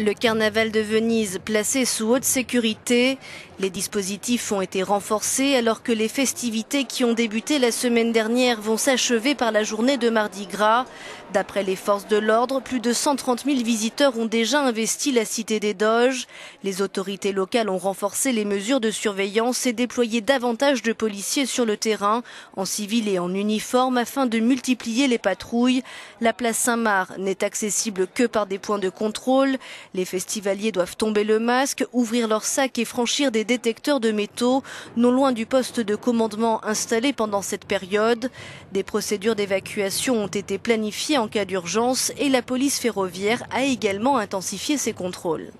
Le carnaval de Venise placé sous haute sécurité. Les dispositifs ont été renforcés alors que les festivités qui ont débuté la semaine dernière vont s'achever par la journée de Mardi Gras. D'après les forces de l'ordre, plus de 130 000 visiteurs ont déjà investi la cité des Doges. Les autorités locales ont renforcé les mesures de surveillance et déployé davantage de policiers sur le terrain, en civil et en uniforme, afin de multiplier les patrouilles. La place Saint-Marc n'est accessible que par des points de contrôle. Les festivaliers doivent tomber le masque, ouvrir leur sac et franchir des détecteurs de métaux non loin du poste de commandement installé pendant cette période. Des procédures d'évacuation ont été planifiées en cas d'urgence et la police ferroviaire a également intensifié ses contrôles.